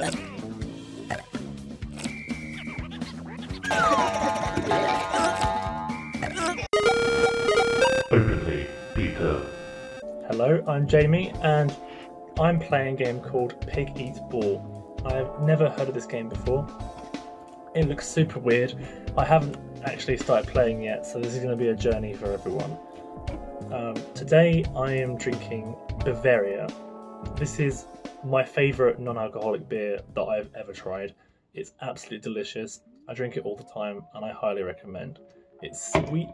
Hello, I'm Jamie, and I'm playing a game called Pig Eats Ball. I've never heard of this game before. It looks super weird. I haven't actually started playing yet, so this is going to be a journey for everyone. Um, today I am drinking Bavaria. This is my favourite non alcoholic beer that I've ever tried. It's absolutely delicious. I drink it all the time and I highly recommend. It's sweet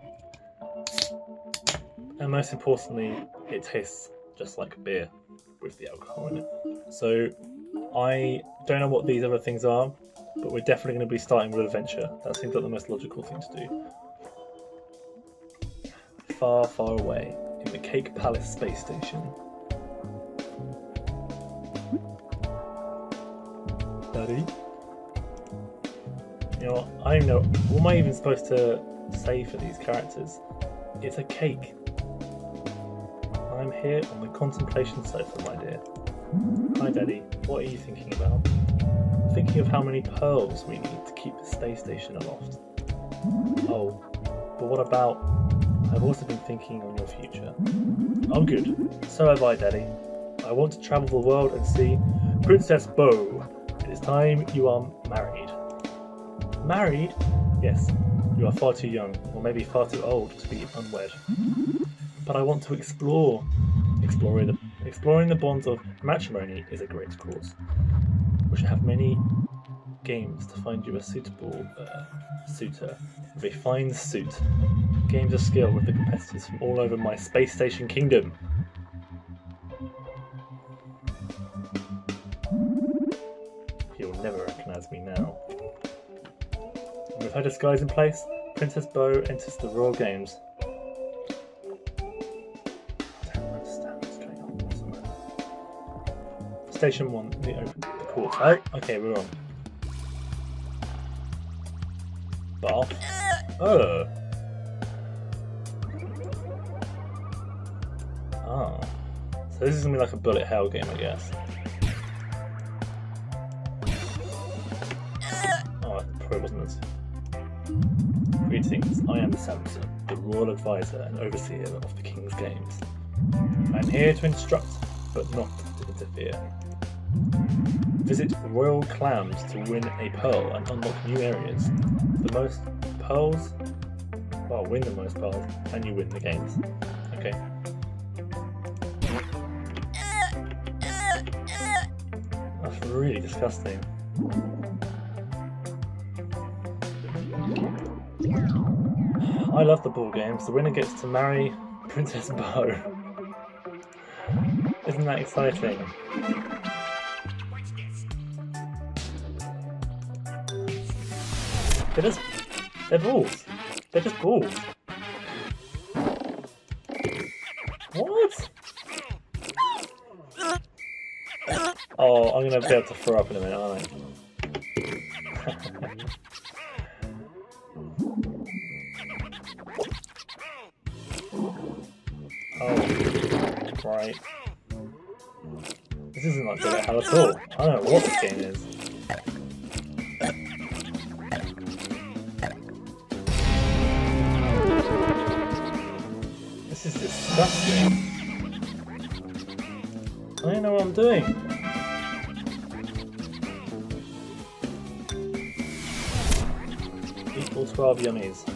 and most importantly, it tastes just like beer with the alcohol in it. So I don't know what these other things are, but we're definitely going to be starting with adventure. That seems like the most logical thing to do. Far, far away in the Cake Palace space station. Daddy? You know, I don't know. What am I even supposed to say for these characters? It's a cake. I'm here on the contemplation sofa, my dear. Hi, Daddy. What are you thinking about? Thinking of how many pearls we need to keep the space station aloft. Oh, but what about? I've also been thinking on your future. Oh, good. So have I, Daddy. I want to travel the world and see Princess Bow. Time you are married. Married? Yes, you are far too young, or maybe far too old to be unwed. But I want to explore. Exploring the exploring the bonds of matrimony is a great cause. We shall have many games to find you a suitable uh, suitor with a fine suit. Games of skill with the competitors from all over my space station kingdom. Her disguise in place, Princess Bow enters the Royal Games. Station 1, the open the court. Oh, okay, we're on. Bath. Oh. Ah. So this is gonna be like a bullet hell game, I guess. I am Samson, the royal advisor and overseer of the King's Games. I am here to instruct, but not to interfere. Visit Royal Clams to win a pearl and unlock new areas. The most pearls, well, win the most pearls, and you win the games. Okay. That's really disgusting. I love the ball games. The winner gets to marry Princess Bow. Isn't that exciting? They're just they're balls. They're just balls. What? Oh, I'm gonna be able to throw up in a minute, aren't I? Right. This isn't like Bullet Hell at all. I don't know what this game is. This is disgusting. I don't know what I'm doing. Equal 12 yummies.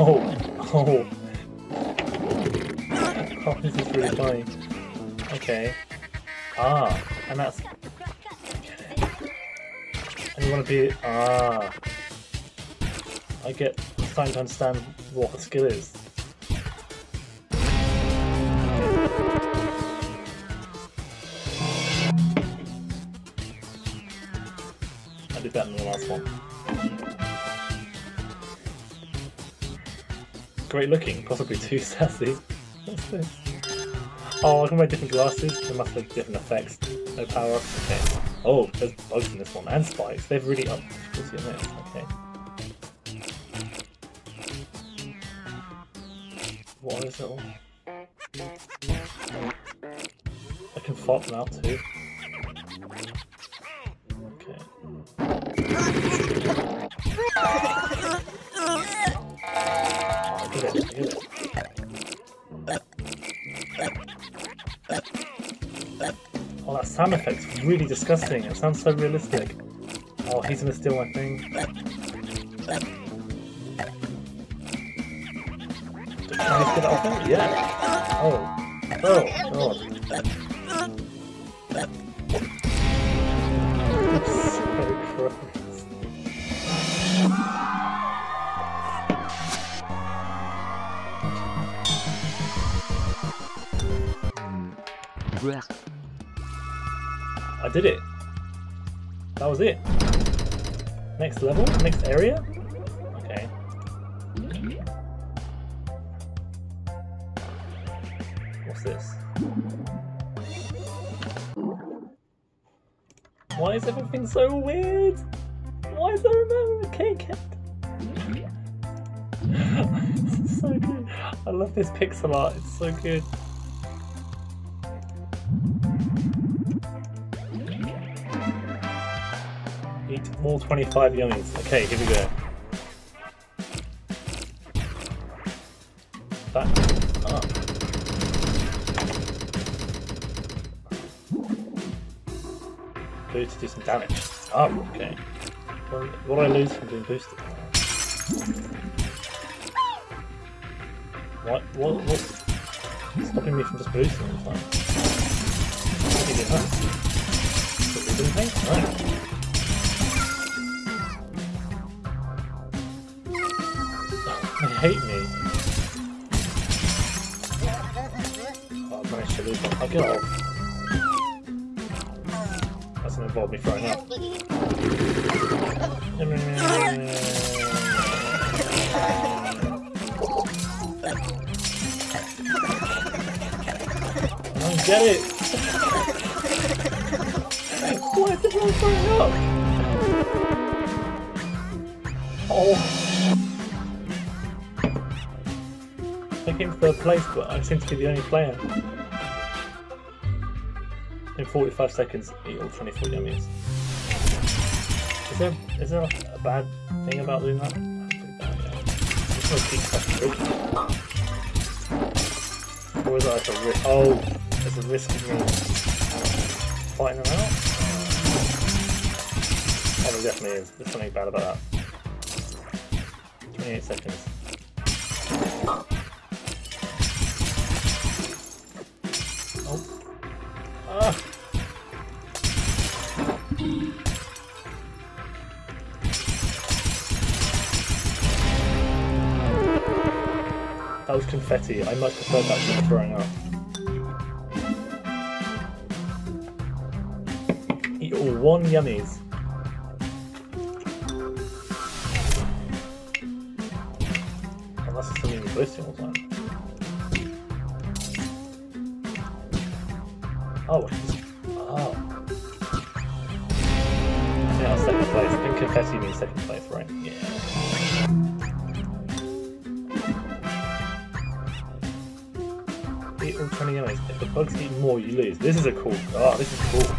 Oh, oh. Oh, this is really funny. Okay. Ah, and that's. It. And you want to be. Ah. I get. I'm starting to understand what the skill is. I did better than the last one. Great looking, possibly too sassy. What's this? Oh, I can wear different glasses. There must be different effects. No power ups. Okay. Oh, there's bugs in this one and spikes. They've really upped difficulty in this. Okay. What is it all? I can fart them out too. Sound really disgusting. It sounds so realistic. Oh, he's gonna steal my thing. Can I get that off him? Yeah. Oh. Oh, God. so gross. I did it. That was it. Next level? Next area? Okay. What's this? Why is everything so weird? Why is there a cake head? this is so good. I love this pixel art, it's so good. More 25 yummies. Okay, here we go. That up. Boost to do some damage. Oh, okay. Well, what do I lose from doing boosted? What? What? What's stopping me from just boosting all the time? What are you? What things? Right. Hate me. Oh, I managed to lose one. I'll off. That's gonna involve me throwing up. Get it. Why is everyone throwing up? Oh. I came third place, but I seem to be the only player. In 45 seconds, eat all 24 yummies. Is there, is there a bad thing about doing that? Or is that like a risk? Oh, there's a risk of me fighting them out? Oh, there definitely is. There's something bad about that. 28 seconds. Confetti. I much prefer that to throwing up. Eat all one yummies. Unless it's something you're all the time. Oh, oh. Yeah, second place. I think confetti means second place, right? Yeah. Bugs eat more, you lose. This is a cool. Oh, this is cool.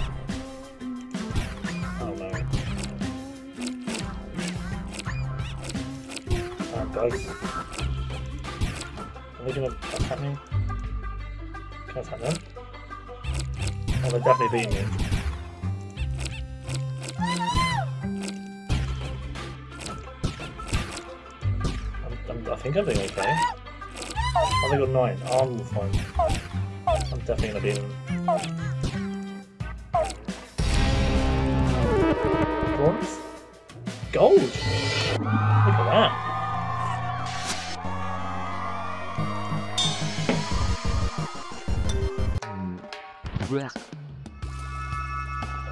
Oh no. Ah, bugs. Are they gonna attack me? Can I attack them? Oh, they're definitely beating me. I'm, I'm, I think I'm doing okay. Oh, they got nine. Oh, I'm fine. I'm definitely gonna beat them. Bronze? Gold! Look at that.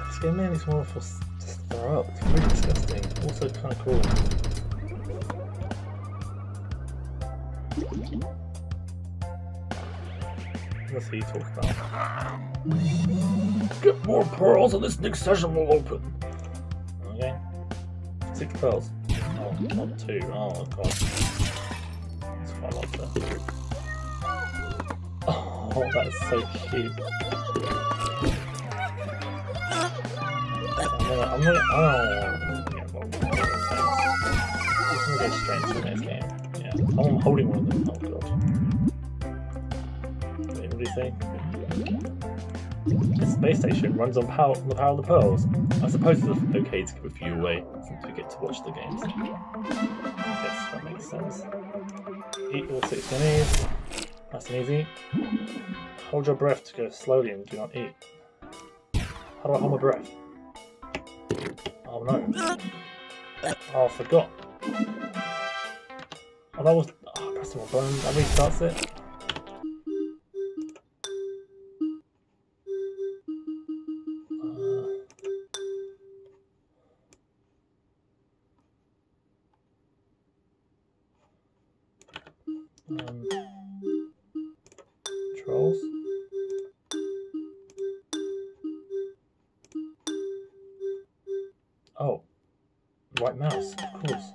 This game made me want to throw up. It's really disgusting. Also kind of cool. What's he talk about? Get more pearls and this next session will open. Okay. Six pearls. Oh, not two. Oh, god. That's quite a lot there. Oh. That is so cute. I'm gonna, I'm gonna, oh, yeah, well, I'm gonna go straight into the next game. Yeah, oh, I'm holding one of them. Oh god. Say? The space station runs on power on the power of the pearls. I suppose it's okay to give a few away since we get to watch the games. Yes, that makes sense. Eat all six minis. Nice and easy. Hold your breath to go slowly and do not eat. How do I hold my breath? Oh no. Oh, I forgot. Oh, that was. Oh, I pressed button. That restarts it. Oh, right mouse, of course.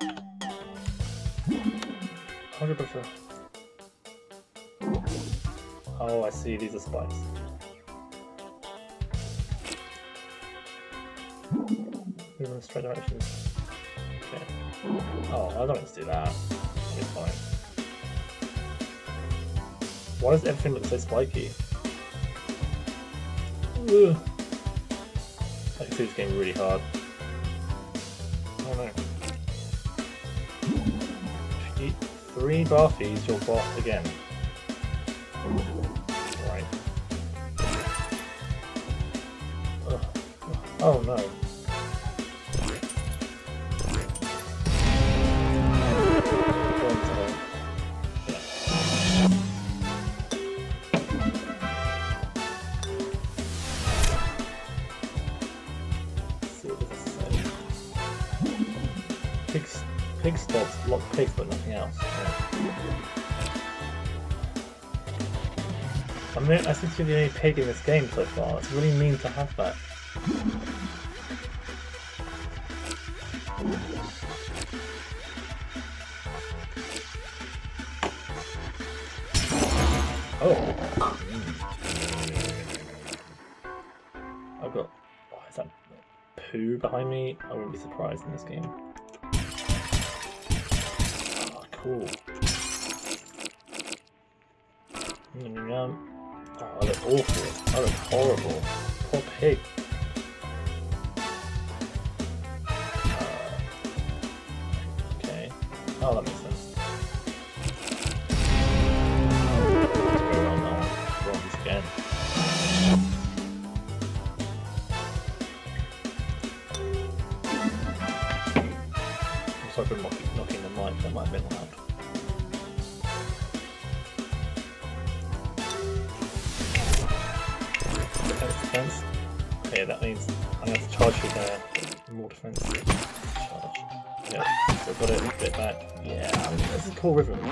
Hundred percent. Oh, I see. These are spikes. Move in straight directions. Okay. Oh, I don't need to do that. It's fine. Why does everything look so spiky? Ugh. I can see this game really hard. Three barfies, you'll barf again. Right. Ugh. Oh no. Lock pigs, but nothing else. I mean, I seem to be the only pig in this game so far. It's really mean to have that. Oh. I've got. Oh, is that poo behind me? I wouldn't be surprised in this game. Cool. Oh, I look awful. I look horrible. Poor pig. Okay. Oh, that makes sense. Let's go around. Bronze again. Sorry for knocking, have been. Defense, defense. Okay, that means I'm going to charge you there. More defense. Charge. Yeah, so I've got it a bit back. Yeah, I mean, this is cool rhythm. Um,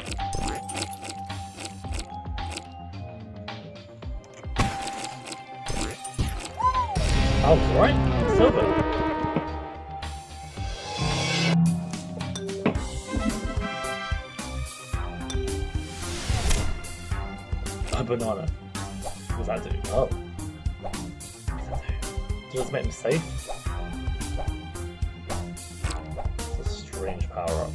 oh, it's alright. Silver. A banana. What does that do? Oh. What does that do? Does it make them safe? It's a strange power up.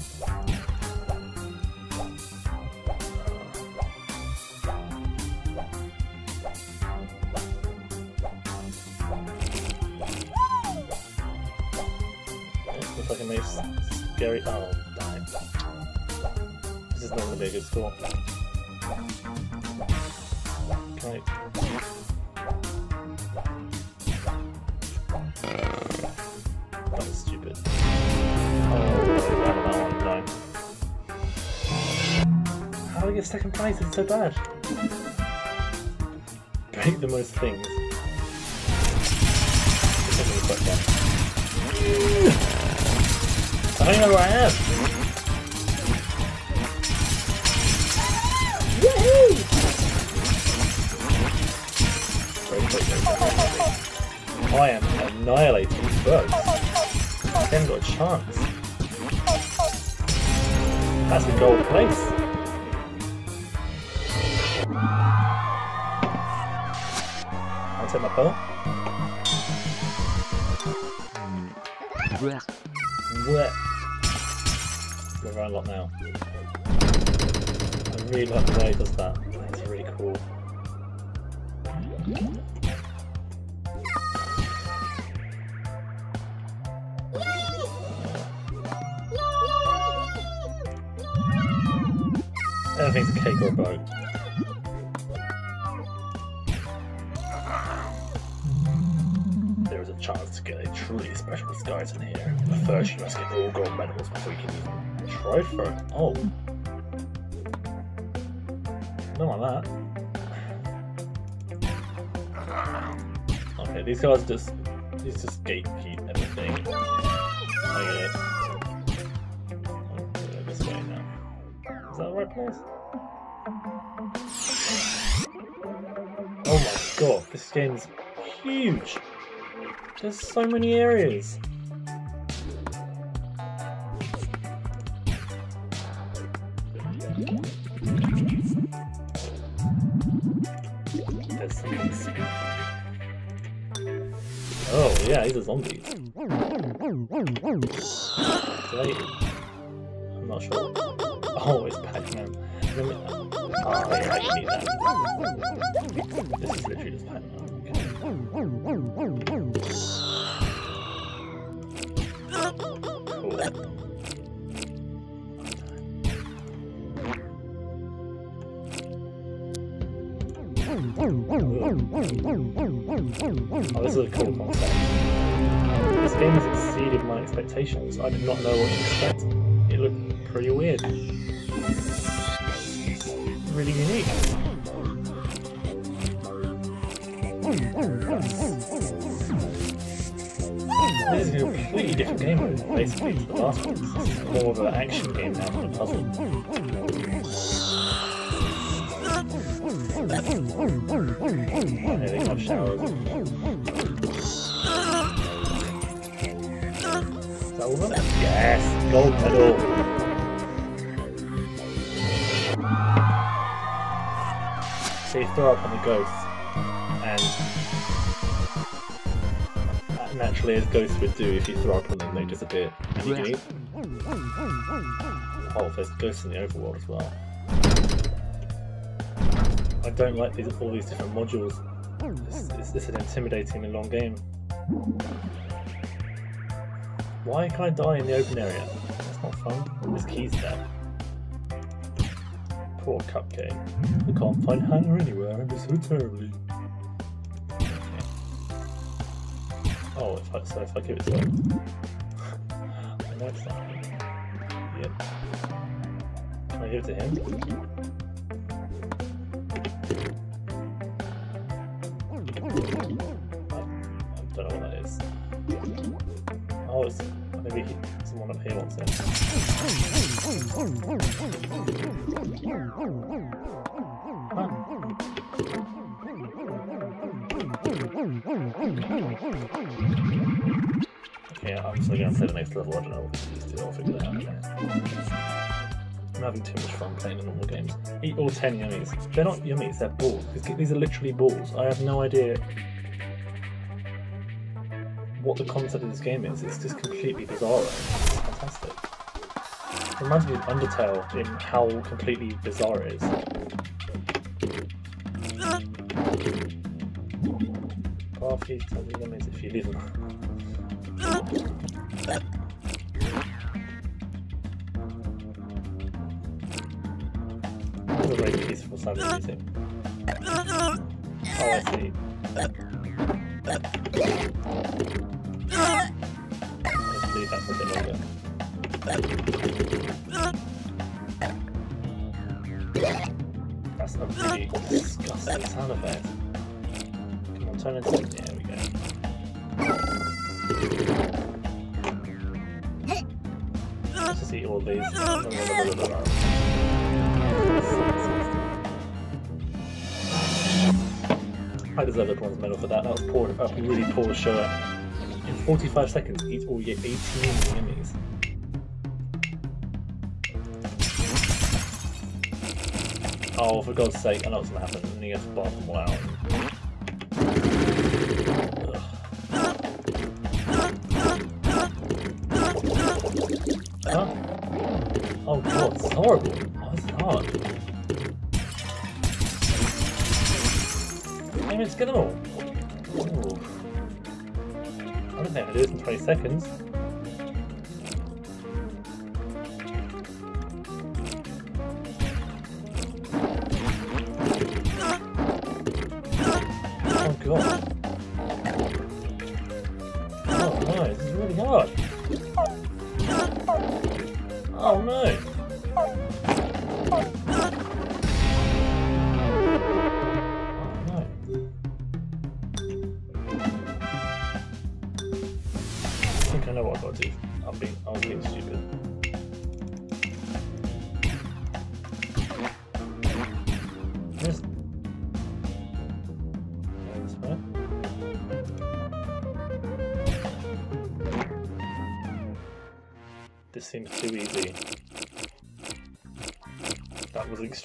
Looks like it makes scary. Oh, damn. This is not to be a good score. I... That was stupid. Oh, I How do I get second place? It's so bad. Break the most things. I don't know where I am. I am annihilating these bugs. I haven't got a chance. That's the gold place. I'll take my. Blech. Wet. Go around a lot now. I really like the way he does that. That's really cool. Or a boat. There is a chance to get a truly special disguise in here. But first, you must get all gold medals before you can even try for it. Oh. Not like that. Okay, these guys just these just gatekeep everything. I get that the right place? Oh my god, this game's huge! There's so many areas. Oh yeah, these are zombies. Wait. I'm not sure. Oh, it's Pac-Man. Oh. This is a cool concept. This game has exceeded my expectations. I did not know what to expect. It looked pretty weird. Really unique. This is a completely different game mode, basically, the last one. Is more of an action game now than a puzzle. They have showers. Yes! Gold medal! So you throw up on the ghosts, and naturally as ghosts would do, if you throw up on them, they disappear. And you can eat. Oh, there's ghosts in the overworld as well. I don't like these all these different modules. It's, it's, it's an intimidating and long game. Why can't I die in the open area? That's not fun. There's keys there. Poor cupcake. I can't find Hannah anywhere. I miss her terribly. Oh, if I, so if I give it to her. I know it's not. Yep. Can I give it to him? I don't know what that is. Oh, maybe someone up here wants it. Okay, I'm still gonna play the next level. I don't know what these do. I'll figure that out. I'm having too much fun playing the normal games. Eat all 10 yummies. They're not yummies, they're balls. These- are literally balls. I have no idea what the concept of this game is. It's just completely bizarre. Fantastic. It reminds me of Undertale in how completely bizarre it is. Half these tiny yummies if you a very peaceful sounding music. Oh, I see. Let's leave that for a bit longer. A really disgusting sound effect. Come on, turn it on. There we go. Just eat all these. I deserve the bronze medal for that. That was poor, a really poor show. In 45 seconds, eat all your 18 yummies. Oh, for God's sake, I know what's gonna happen. And he has to blast them all out. Huh? Oh god, it's horrible. Why is it hard. Damn it, get them all. Ooh. I don't think I can do this in 20 seconds. That was.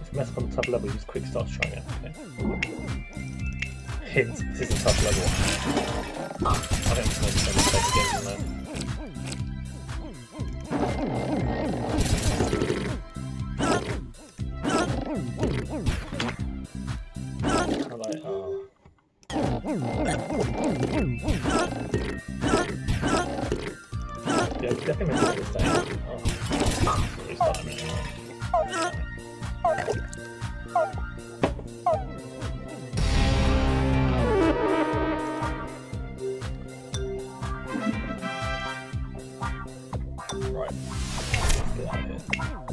If mess up on the top level, use quick start trying it. Hint, this is a tough level. I don't think Right.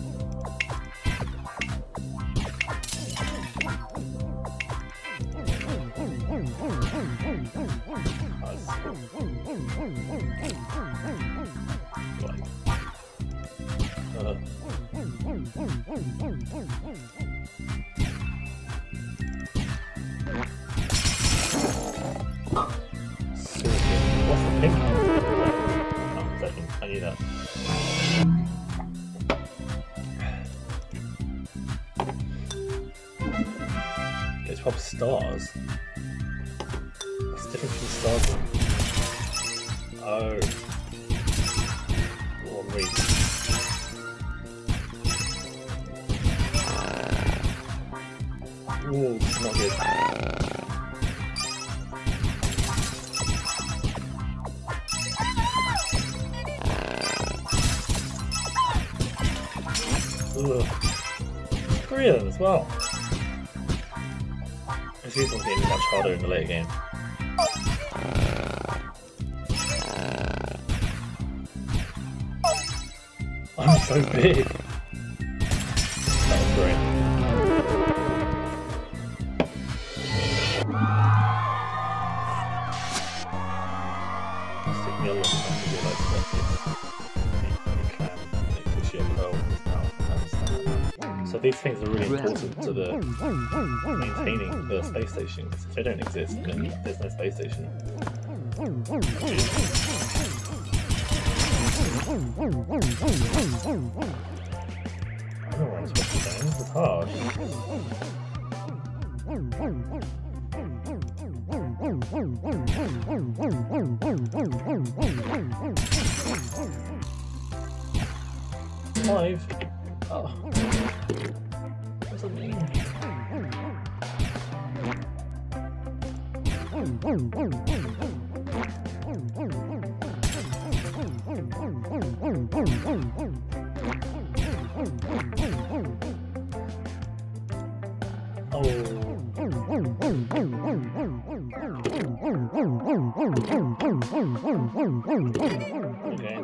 Ugh. Them as well. This is one's getting much harder in the later game. I'm so big. Space station. If they don't exist, then there's no space station. This is hard. Five. Oh. It mean? Oh. Okay.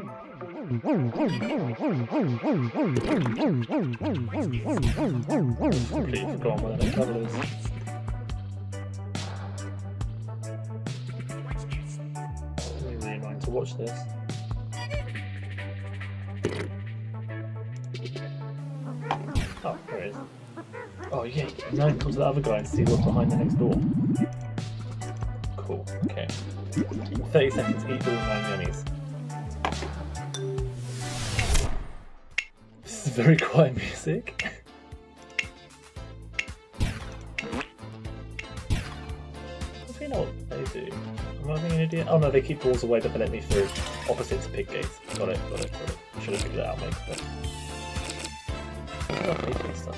Completely forgotten what the watch this. Oh, there it is. Oh, yeah, now can talk to the other guy and see what's behind the next door. Cool, okay. 30 seconds, eat all nine yummies. This is very quiet music. Am I being an idiot? Oh no, they keep balls away, but they let me through. Opposite to pig gates. Got it, got it, got it. Should have figured that out, mate. But... Oh, Gate stuff.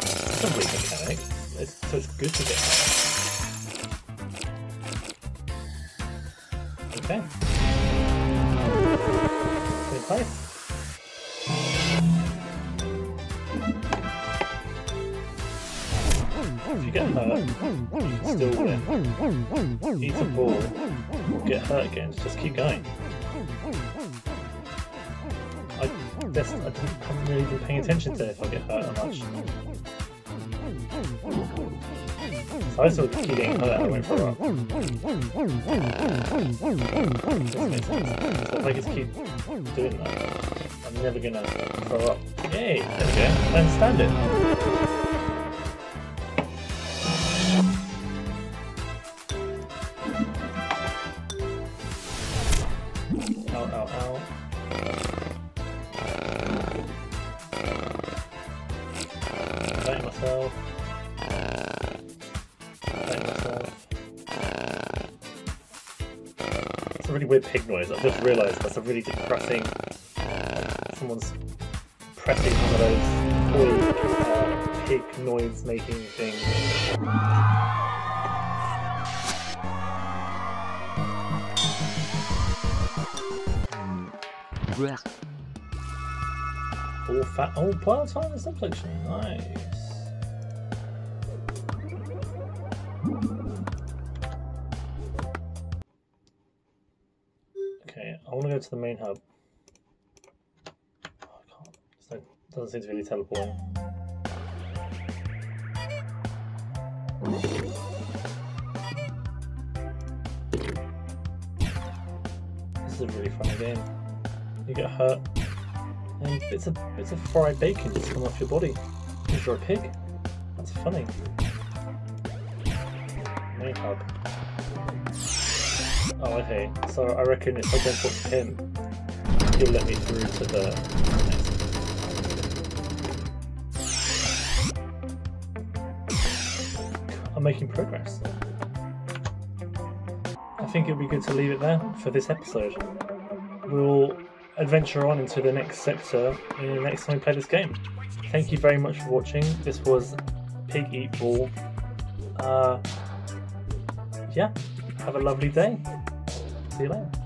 That's a weird mechanic. It's, so it's good to get. Okay. Good place. If you get hurt, you still win. Eat a ball, get hurt again, just keep going. Guess I haven't really been paying attention to if I get hurt or much. So I still keep getting hurt I went for a sense. If I just keep doing that, I'm never gonna throw up. Yay! There we go. I understand it. Ow, ow, ow. Weird pig noise. I've just realised that's a really depressing. Someone's pressing one of those uh, pig noise making things. All fat. old Oh, part time subsection. Nice. The main hub. Oh, I can't. It's like, doesn't seem to really teleporting. This is a really funny game. You get hurt, and bits of bits of fried bacon just come off your body because you're a pig. That's funny. Main hub. Oh, okay. So I reckon if I don't him, he'll let me through to the next. I'm making progress. I think it would be good to leave it there for this episode. We'll adventure on into the next sector in the next time we play this game. Thank you very much for watching. This was Pig Eat Ball. Uh, yeah, have a lovely day. See you later.